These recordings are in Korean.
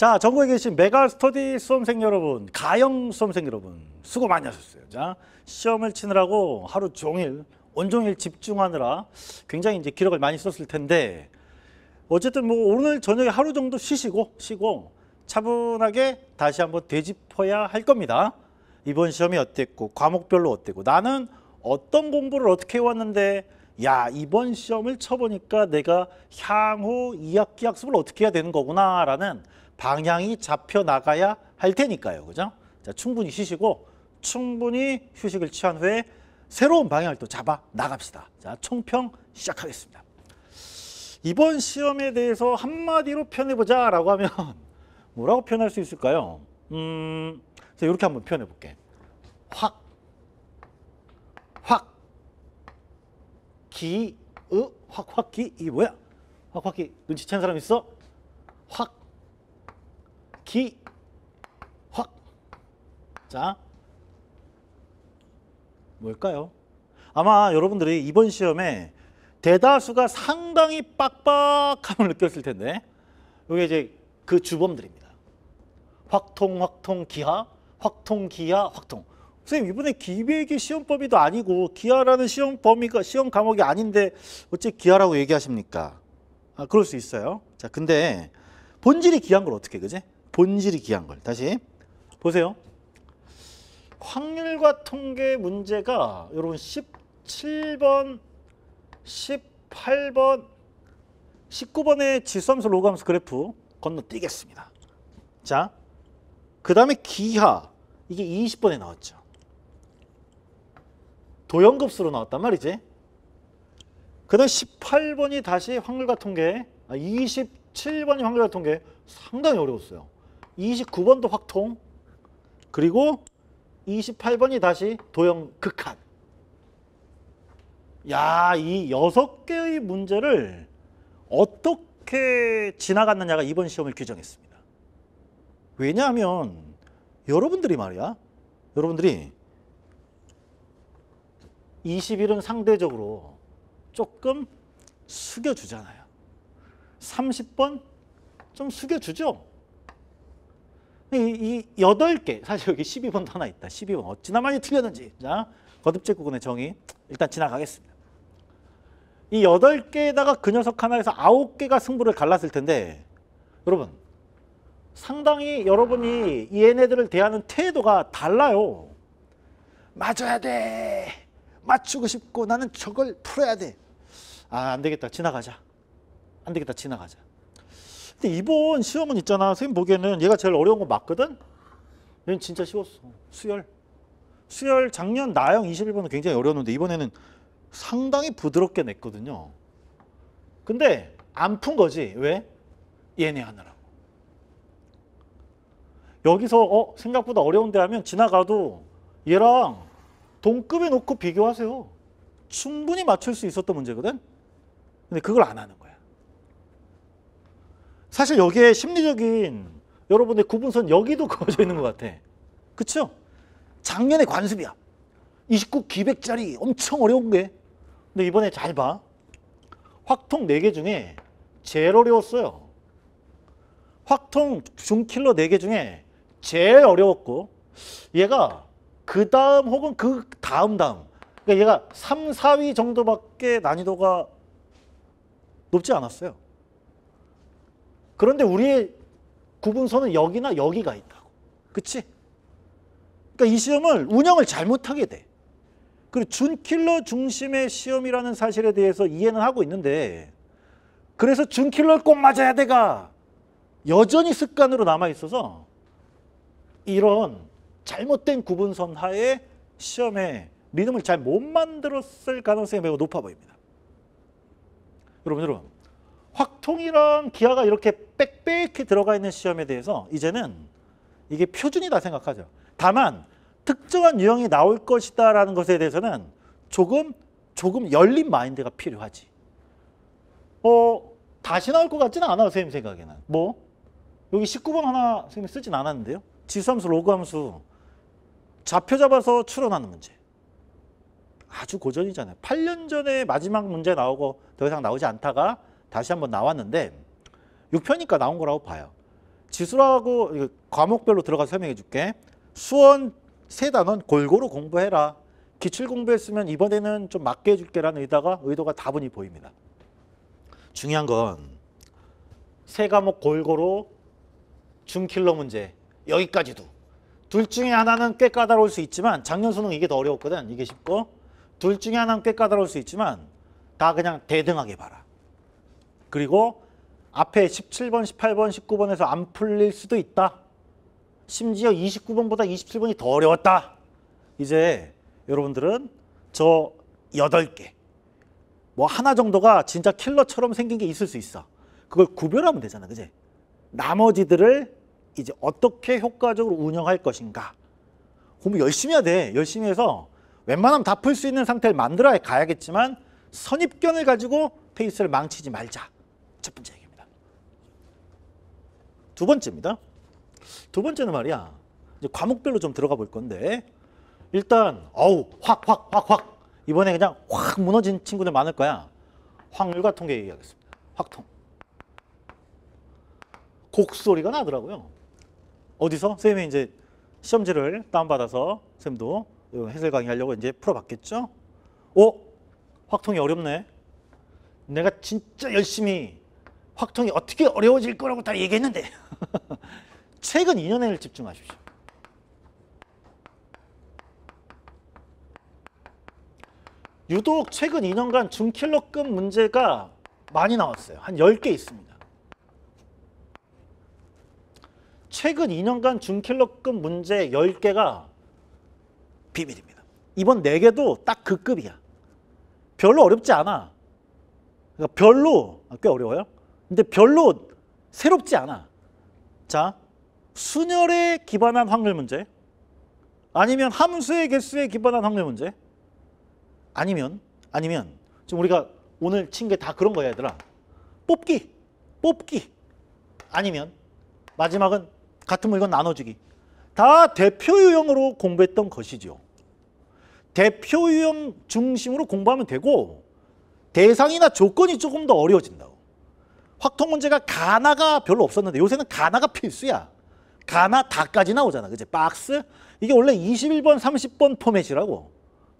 자, 전국에 계신 메가 스터디 수험생 여러분, 가영 수험생 여러분, 수고 많이 하셨어요. 자, 시험을 치느라고 하루 종일, 온종일 집중하느라 굉장히 이제 기록을 많이 썼을 텐데, 어쨌든 뭐 오늘 저녁에 하루 정도 쉬시고, 쉬고, 차분하게 다시 한번 되짚어야 할 겁니다. 이번 시험이 어땠고, 과목별로 어땠고, 나는 어떤 공부를 어떻게 해왔는데, 야, 이번 시험을 쳐보니까 내가 향후 2학기 학습을 어떻게 해야 되는 거구나라는 방향이 잡혀 나가야 할 테니까요. 그죠? 자, 충분히 쉬시고 충분히 휴식을 취한 후에 새로운 방향을 또 잡아 나갑시다. 자, 총평 시작하겠습니다. 이번 시험에 대해서 한마디로 표현해보자 라고 하면 뭐라고 표현할 수 있을까요? 음, 자, 이렇게 한번 표현해볼게. 확, 확, 기, 으, 확, 확, 기, 이게 뭐야? 확, 확, 기, 눈치챈 사람 있어? 확, 기, 확. 자, 뭘까요? 아마 여러분들이 이번 시험에 대다수가 상당히 빡빡함을 느꼈을 텐데 이게 이제 그 주범들입니다. 확통, 확통, 기하, 확통, 기하, 확통. 선생님 이번에 기백이 시험 범위도 아니고 기하라는 시험 범위가 시험 과목이 아닌데 어째 기하라고 얘기하십니까? 아, 그럴 수 있어요. 자, 근데 본질이 기한 걸 어떻게 그지? 본질이 기한 걸. 다시 보세요. 확률과 통계 문제가 여러분 17번, 18번, 19번의 지수함수 로그함수 그래프 건너뛰겠습니다. 자, 그 다음에 기하 이게 20번에 나왔죠. 도형급수로 나왔단 말이지. 그 다음 18번이 다시 확률과 통계, 아, 27번이 확률과 통계 상당히 어려웠어요. 29번도 확통, 그리고 28번이 다시 도형 극한. 야, 이 여섯 개의 문제를 어떻게 지나갔느냐가 이번 시험을 규정했습니다. 왜냐하면 여러분들이 말이야, 여러분들이 21은 상대적으로 조금 숙여주잖아요. 30번 좀 숙여주죠. 이, 이 8개, 사실 여기 12번도 하나 있다. 12번 어찌나 많이 틀렸는지. 자, 거듭제 구근의 정의 일단 지나가겠습니다. 이 8개에다가 그 녀석 하나에서 9개가 승부를 갈랐을 텐데 여러분 상당히 여러분이 얘네들을 대하는 태도가 달라요. 맞아야 돼. 맞추고 싶고 나는 저걸 풀어야 돼. 아, 안 되겠다. 지나가자. 안 되겠다. 지나가자. 근데 이번 시험은 있잖아. 선생님 보기에는 얘가 제일 어려운 거 맞거든? 얘는 진짜 쉬웠어. 수열. 수열 작년 나영 21번은 굉장히 어려웠는데 이번에는 상당히 부드럽게 냈거든요. 근데 안 푼 거지. 왜? 얘네 하느라고. 여기서 어 생각보다 어려운데 하면 지나가도 얘랑 동급에 놓고 비교하세요. 충분히 맞출 수 있었던 문제거든. 근데 그걸 안 하는 거야. 사실 여기에 심리적인 여러분의 구분선 여기도 그어져 있는 것 같아. 그쵸? 작년에 관습이야. 29 기백짜리 엄청 어려운 게. 근데 이번에 잘 봐. 확통 4개 중에 제일 어려웠어요. 확통 중킬러 4개 중에 제일 어려웠고 얘가 그 다음 혹은 그 다음 다음 그러니까 얘가 3, 4위 정도밖에 난이도가 높지 않았어요. 그런데 우리의 구분선은 여기나 여기가 있다고. 그치? 그러니까 이 시험을 운영을 잘못하게 돼. 그리고 준킬러 중심의 시험이라는 사실에 대해서 이해는 하고 있는데 그래서 준킬러를 꼭 맞아야 돼가 여전히 습관으로 남아있어서 이런 잘못된 구분선 하에 시험에 리듬을 잘 못 만들었을 가능성이 매우 높아 보입니다. 여러분, 여러분. 확통이랑 기하가 이렇게 빽빽히 들어가 있는 시험에 대해서 이제는 이게 표준이다 생각하죠. 다만 특정한 유형이 나올 것이다라는 것에 대해서는 조금 조금 열린 마인드가 필요하지. 어 다시 나올 것 같지는 않아요, 선생님 생각에는. 뭐 여기 19번 하나 선생님 쓰진 않았는데요. 지수함수, 로그함수 좌표 잡아서 추론하는 문제. 아주 고전이잖아요. 8년 전에 마지막 문제 나오고 더 이상 나오지 않다가 다시 한번 나왔는데 6편이니까 나온 거라고 봐요. 지수라고 과목별로 들어가서 설명해 줄게. 수원 세 단원 골고루 공부해라. 기출 공부했으면 이번에는 좀 맞게 해줄게라는 의도가 의도가 다분히 보입니다. 중요한 건 세 과목 골고루 중킬러 문제 여기까지도 둘 중에 하나는 꽤 까다로울 수 있지만 작년 수능 이게 더 어려웠거든 이게 쉽고 둘 중에 하나는 꽤 까다로울 수 있지만 다 그냥 대등하게 봐라 그리고 앞에 17번 18번 19번에서 안 풀릴 수도 있다. 심지어 29번보다 27번이 더 어려웠다. 이제 여러분들은 저 8개 뭐 하나 정도가 진짜 킬러처럼 생긴 게 있을 수 있어. 그걸 구별하면 되잖아 그지? 나머지들을 이제 어떻게 효과적으로 운영할 것인가. 공부 열심히 해야 돼. 열심히 해서 웬만하면 다 풀 수 있는 상태를 만들어야 가야겠지만 선입견을 가지고 페이스를 망치지 말자 첫 번째 얘기입니다 두 번째입니다 두 번째는 말이야 이제 과목별로 좀 들어가 볼 건데 일단 어우 확 확 확 확 이번에 그냥 확 무너진 친구들 많을 거야 확률과 통계 얘기하겠습니다 확통 곡소리가 나더라고요. 어디서? 선생님이 이제 시험지를 다운받아서 쌤도 해설 강의하려고 이제 풀어봤겠죠? 오! 확통이 어렵네. 내가 진짜 열심히 확통이 어떻게 어려워질 거라고 다 얘기했는데 최근 2년에를 집중하십시오. 유독 최근 2년간 중킬러급 문제가 많이 나왔어요. 한 10개 있습니다. 최근 2년간 준킬러급 문제 10개가 비밀입니다. 이번 4개도 딱 그 급이야. 별로 어렵지 않아. 그러니까 별로 아, 꽤 어려워요. 근데 별로 새롭지 않아. 자, 순열에 기반한 확률 문제 아니면 함수의 개수에 기반한 확률 문제 아니면 아니면 좀 우리가 오늘 친 게 다 그런 거야 얘들아. 뽑기 뽑기 아니면 마지막은 같은 물건 나눠주기. 다 대표 유형으로 공부했던 것이죠. 대표 유형 중심으로 공부하면 되고 대상이나 조건이 조금 더 어려워진다고. 확통 문제가 가나가 별로 없었는데 요새는 가나가 필수야. 가나 다까지 나오잖아. 그제 박스. 이게 원래 21번, 30번 포맷이라고.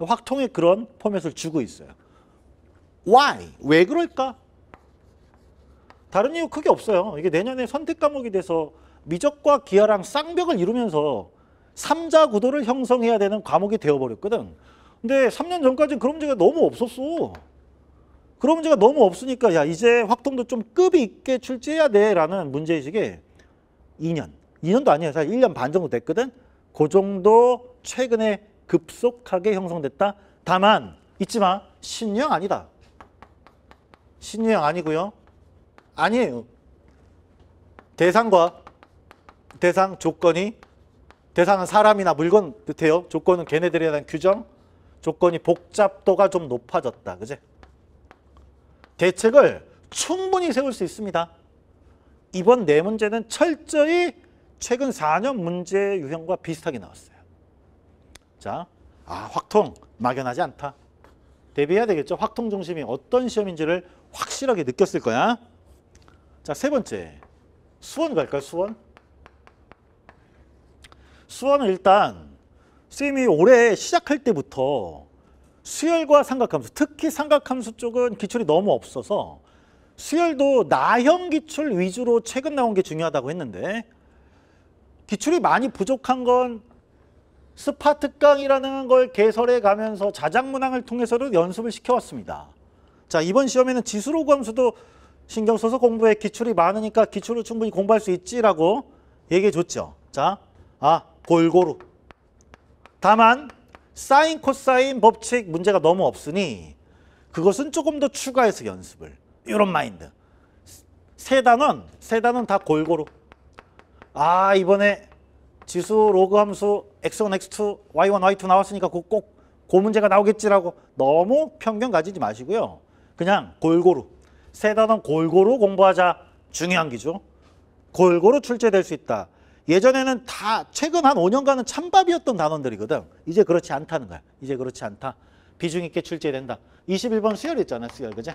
확통에 그런 포맷을 주고 있어요. Why? 왜 그럴까? 다른 이유 크게 없어요. 이게 내년에 선택 과목이 돼서 미적과 기하랑 쌍벽을 이루면서 삼자 구도를 형성해야 되는 과목이 되어버렸거든. 근데 3년 전까지는 그런 문제가 너무 없었어. 그런 문제가 너무 없으니까 야 이제 확통도 좀 급이 있게 출제해야 돼라는 문제의식에 2년, 2년도 아니야. 사실 1년 반 정도 됐거든. 그 정도 최근에 급속하게 형성됐다. 다만 잊지 마. 신유형 아니다. 신유형 아니고요. 아니에요. 대상과 대상 조건이 대상은 사람이나 물건 뜻해요. 조건은 걔네들에 대한 규정. 조건이 복잡도가 좀 높아졌다. 그제? 대책을 충분히 세울 수 있습니다. 이번 네 문제는 철저히 최근 4년 문제 유형과 비슷하게 나왔어요. 자, 아 확통 막연하지 않다. 대비해야 되겠죠. 확통 중심이 어떤 시험인지를 확실하게 느꼈을 거야. 자, 세 번째. 수원 갈까요? 수원? 수원은 일단 쌤이 올해 시작할 때부터 수열과 삼각함수, 특히 삼각함수 쪽은 기출이 너무 없어서 수열도 나형 기출 위주로 최근 나온 게 중요하다고 했는데 기출이 많이 부족한 건 스파 특강이라는 걸 개설해 가면서 자작문항을 통해서도 연습을 시켜왔습니다. 자 이번 시험에는 지수로그 함수도 신경 써서 공부해 기출이 많으니까 기출을 충분히 공부할 수 있지라고 얘기해 줬죠. 자, 아 골고루. 다만 사인 코사인 법칙 문제가 너무 없으니 그것은 조금 더 추가해서 연습을. 이런 마인드. 세 단원, 세 단원 다 골고루. 아 이번에 지수 로그 함수 x1, x2, y1, y2 나왔으니까 꼭그 그 문제가 나오겠지라고 너무 편견 가지지 마시고요. 그냥 골고루. 세 단원 골고루 공부하자. 중요한 기죠. 골고루 출제될 수 있다. 예전에는 다 최근 한 5년간은 찬밥이었던 단원들이거든. 이제 그렇지 않다는 거야. 이제 그렇지 않다. 비중 있게 출제된다. 21번 수열 있잖아. 수열. 그죠?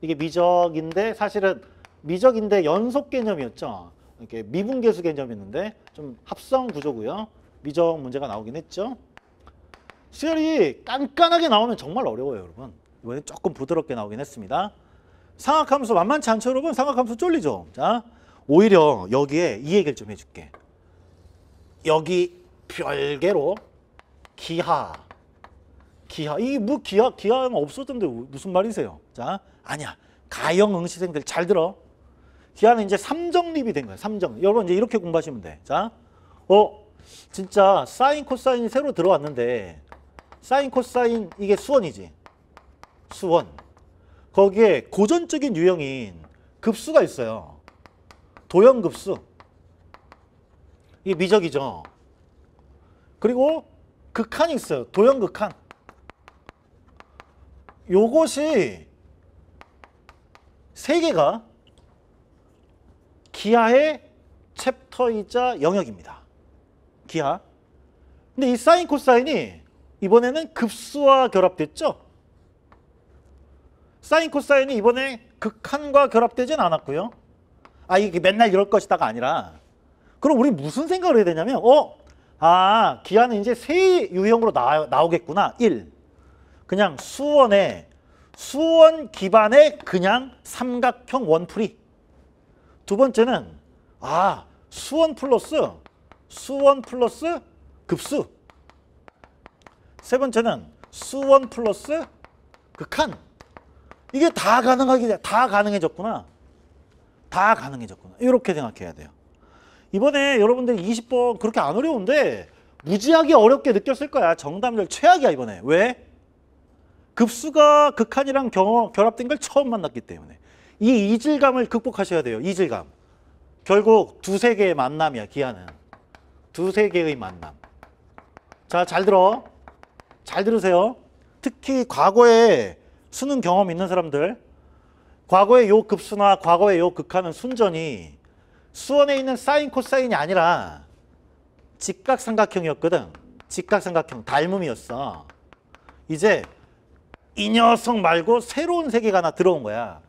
이게 미적인데 사실은 미적인데 연속 개념이었죠. 이렇게 미분계수 개념이 있는데 좀 합성 구조고요. 미적 문제가 나오긴 했죠. 수열이 깐깐하게 나오면 정말 어려워요, 여러분. 이번에 조금 부드럽게 나오긴 했습니다. 상악함수 만만치 않죠, 여러분? 상악함수 쫄리죠? 자, 오히려 여기에 이 얘기를 좀 해줄게. 여기 별개로 기하, 기하. 이게 뭐 기하, 기하는 없었던데 무슨 말이세요? 자, 아니야. 가형 응시생들 잘 들어. 기하는 이제 삼정립이 된 거야. 삼정. 여러분 이제 이렇게 공부하시면 돼. 자, 어, 진짜 사인 코사인이 새로 들어왔는데 사인 코사인 이게 수one이지. 수one. 거기에 고전적인 유형인 급수가 있어요. 도형급수. 이게 미적이죠. 그리고 극한이 있어요. 도형극한. 요것이 세 개가 기하의 챕터이자 영역입니다. 기하. 근데 이 사인 코사인이 이번에는 급수와 결합됐죠. 사인 코사인이 이번에 극한과 결합되진 않았고요. 아 이게 맨날 이럴 것이다가 아니라 그럼 우리 무슨 생각을 해야 되냐면 어? 아 기하는 이제 세 유형으로 나, 나오겠구나. 1. 그냥 수one의 수one 기반의 그냥 삼각형 원풀이. 두 번째는 아 수one 플러스 수one 플러스 급수. 세 번째는 수원 플러스 극한. 이게 다 가능하게 다 가능해졌구나. 다 가능해졌구나. 이렇게 생각해야 돼요. 이번에 여러분들 20번 그렇게 안 어려운데 무지하게 어렵게 느꼈을 거야. 정답률 최악이야 이번에. 왜? 급수가 극한이랑 결합된 걸 처음 만났기 때문에 이 이질감을 극복하셔야 돼요. 이질감. 결국 두세 개의 만남이야. 기하는. 두세 개의 만남. 자, 잘 들어. 잘 들으세요. 특히 과거에 수능 경험 있는 사람들 과거의 요 급수나 과거의 요 극한은 순전히 수one에 있는 사인 코사인이 아니라 직각삼각형이었거든. 직각삼각형 닮음이었어. 이제 이 녀석 말고 새로운 세계가 하나 들어온 거야.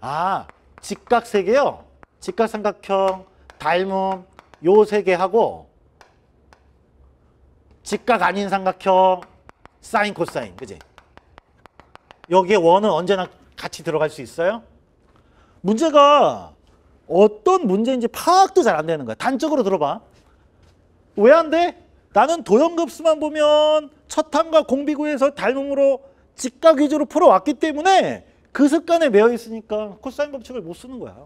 아, 직각세계요. 직각삼각형, 닮음, 요 세계하고 직각 아닌 삼각형, 사인, 코사인, 그지? 여기에 원은 언제나 같이 들어갈 수 있어요? 문제가 어떤 문제인지 파악도 잘 안 되는 거야. 단적으로 들어봐. 왜 안 돼? 나는 도형급수만 보면 첫항과 공비구에서 닮음으로 직각 위주로 풀어왔기 때문에 그 습관에 매여 있으니까 코사인 법칙을 못 쓰는 거야.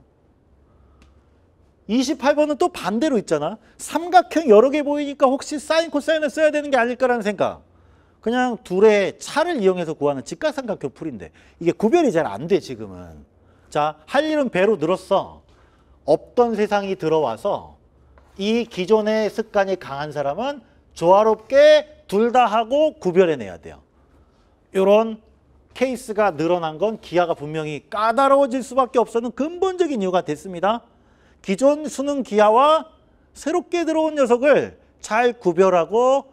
28번은 또 반대로 있잖아. 삼각형 여러 개 보이니까 혹시 사인 코사인을 써야 되는 게 아닐까라는 생각. 그냥 둘의 차를 이용해서 구하는 직각삼각형 풀인데 이게 구별이 잘 안 돼 지금은. 자, 할 일은 배로 늘었어. 없던 세상이 들어와서 이 기존의 습관이 강한 사람은 조화롭게 둘 다 하고 구별해내야 돼요. 이런 케이스가 늘어난 건 기하가 분명히 까다로워질 수밖에 없었는 근본적인 이유가 됐습니다. 기존 수능 기하와 새롭게 들어온 녀석을 잘 구별하고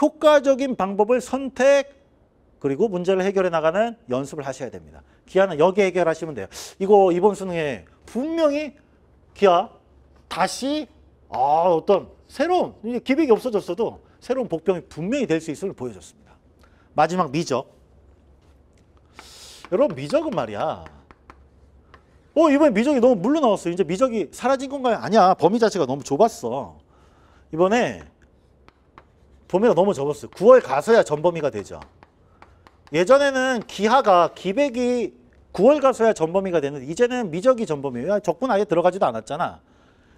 효과적인 방법을 선택 그리고 문제를 해결해 나가는 연습을 하셔야 됩니다. 기하는 여기 해결하시면 돼요. 이거 이번 수능에 분명히 기하 다시 아, 어떤 새로운 기백이 없어졌어도 새로운 복병이 분명히 될 수 있음을 보여줬습니다. 마지막 미적. 여러분 미적은 말이야. 어 이번에 미적이 너무 물러 나왔어. 이제 미적이 사라진 건가요? 아니야. 범위 자체가 너무 좁았어. 이번에 범위가 너무 좁았어요. 9월 가서야 전범위가 되죠. 예전에는 기하가 기백이 9월 가서야 전범위가 되는데 이제는 미적이 전범위예요. 적분 아예 들어가지도 않았잖아.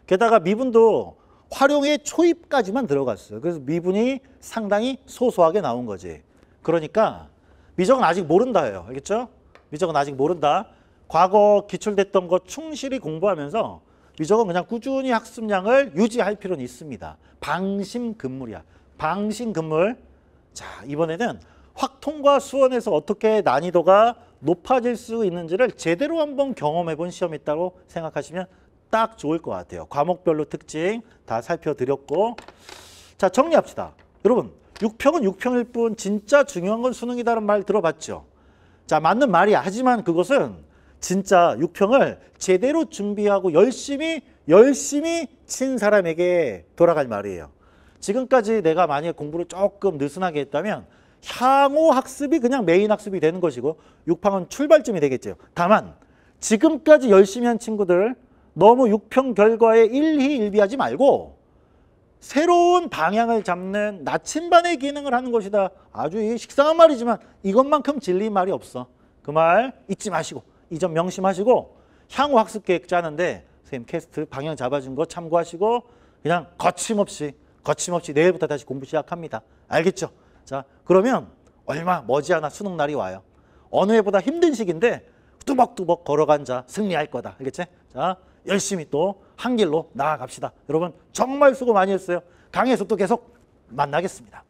게다가 미분도 활용의 초입까지만 들어갔어요. 그래서 미분이 상당히 소소하게 나온 거지. 그러니까 미적은 아직 모른다예요. 알겠죠? 미적은 아직 모른다. 과거 기출됐던 거 충실히 공부하면서 미적은 그냥 꾸준히 학습량을 유지할 필요는 있습니다. 방심근물이야. 방심근물. 자, 이번에는 확통과 수원에서 어떻게 난이도가 높아질 수 있는지를 제대로 한번 경험해 본 시험이 있다고 생각하시면 딱 좋을 것 같아요. 과목별로 특징 다 살펴드렸고 자 정리합시다. 여러분 6평은 6평일 뿐 진짜 중요한 건 수능이다는 말 들어봤죠? 자 맞는 말이야. 하지만 그것은 진짜 육평을 제대로 준비하고 열심히 열심히 친 사람에게 돌아갈 말이에요. 지금까지 내가 만약에 공부를 조금 느슨하게 했다면 향후 학습이 그냥 메인 학습이 되는 것이고 육평은 출발점이 되겠죠. 다만 지금까지 열심히 한 친구들 너무 육평 결과에 일희일비하지 말고 새로운 방향을 잡는 나침반의 기능을 하는 것이다. 아주 이 식상한 말이지만 이것만큼 진리인 말이 없어. 그 말 잊지 마시고 이 점 명심하시고 향후 학습 계획 짜는데 선생님 캐스트 방향 잡아준 거 참고하시고 그냥 거침없이 거침없이 내일부터 다시 공부 시작합니다. 알겠죠? 자 그러면 얼마 머지않아 수능 날이 와요. 어느 해보다 힘든 시기인데 뚜벅뚜벅 걸어간 자 승리할 거다. 알겠지? 자 열심히 또 한 길로 나아갑시다. 여러분 정말 수고 많이 했어요. 강의에서 또 계속 만나겠습니다.